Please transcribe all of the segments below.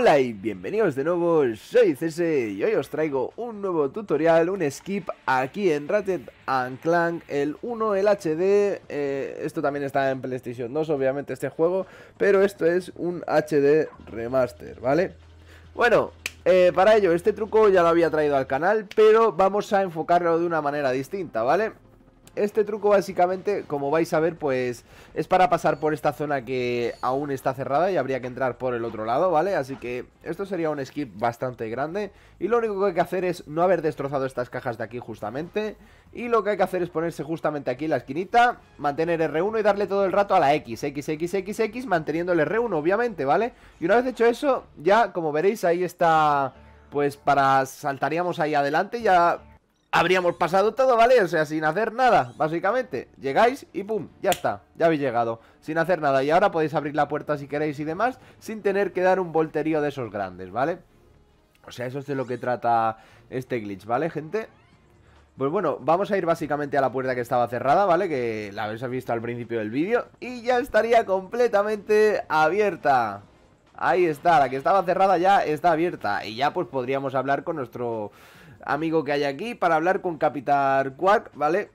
Hola y bienvenidos de nuevo, soy Cese y hoy os traigo un nuevo tutorial, un skip aquí en Ratchet Clank, el 1, el HD, eh, esto también está en PlayStation 2 obviamente este juego, pero esto es un HD remaster, ¿vale? Bueno, eh, para ello este truco ya lo había traído al canal, pero vamos a enfocarlo de una manera distinta, ¿vale? Este truco básicamente, como vais a ver, pues es para pasar por esta zona que aún está cerrada y habría que entrar por el otro lado, ¿vale? Así que esto sería un skip bastante grande y lo único que hay que hacer es no haber destrozado estas cajas de aquí justamente y lo que hay que hacer es ponerse justamente aquí en la esquinita, mantener R1 y darle todo el rato a la X, X, X, X, X, manteniendo el R1 obviamente, ¿vale? Y una vez hecho eso, ya como veréis ahí está... Pues para saltaríamos ahí adelante, ya habríamos pasado todo, ¿vale? O sea, sin hacer nada, básicamente. Llegáis y pum, ya está, ya habéis llegado. Sin hacer nada. Y ahora podéis abrir la puerta si queréis y demás, sin tener que dar un volterío de esos grandes, ¿vale? O sea, eso es de lo que trata este glitch, ¿vale, gente? Pues bueno, vamos a ir básicamente a la puerta que estaba cerrada, ¿vale? Que la habéis visto al principio del vídeo Y ya estaría completamente abierta Ahí está, la que estaba cerrada ya está abierta Y ya pues podríamos hablar con nuestro amigo que hay aquí para hablar con Capitán Quark, ¿vale?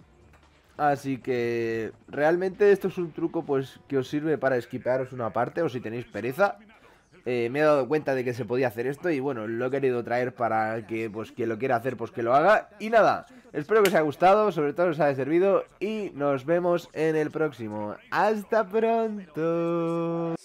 Así que realmente esto es un truco pues que os sirve para esquipearos una parte o si tenéis pereza. Eh, me he dado cuenta de que se podía hacer esto y bueno, lo he querido traer para que pues quien lo quiera hacer pues que lo haga. Y nada, espero que os haya gustado, sobre todo os haya servido y nos vemos en el próximo. ¡Hasta pronto!